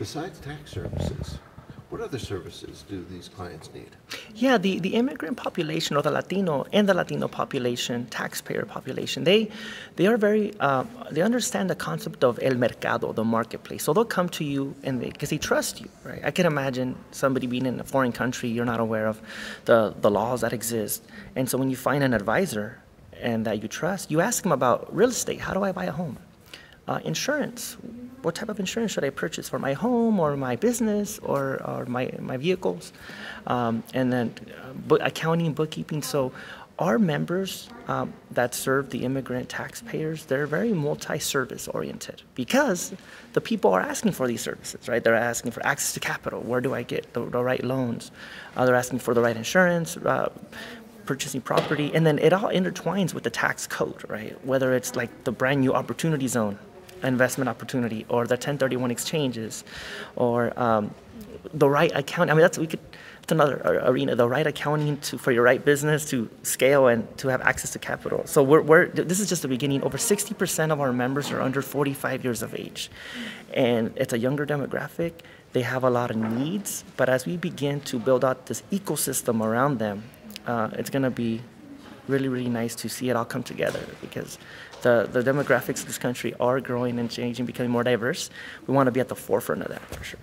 Besides tax services, what other services do these clients need? Yeah, the, the immigrant population or the Latino and the Latino population, taxpayer population, they they are very uh, they understand the concept of el mercado, the marketplace. So they'll come to you and because they, they trust you, right? I can imagine somebody being in a foreign country, you're not aware of the the laws that exist, and so when you find an advisor and that you trust, you ask them about real estate. How do I buy a home? Uh, insurance. What type of insurance should I purchase for my home or my business or, or my, my vehicles? Um, and then uh, book, accounting, bookkeeping. So our members um, that serve the immigrant taxpayers, they're very multi-service oriented because the people are asking for these services, right? They're asking for access to capital. Where do I get the, the right loans? Uh, they're asking for the right insurance. Uh, purchasing property, and then it all intertwines with the tax code, right? Whether it's like the brand new opportunity zone, investment opportunity, or the 1031 exchanges, or um, the right accounting. I mean, that's we could. It's another arena. The right accounting to for your right business to scale and to have access to capital. So we're, we're this is just the beginning. Over 60% of our members are under 45 years of age, and it's a younger demographic. They have a lot of needs, but as we begin to build out this ecosystem around them, uh, it's going to be really, really nice to see it all come together because the, the demographics of this country are growing and changing, becoming more diverse. We want to be at the forefront of that for sure.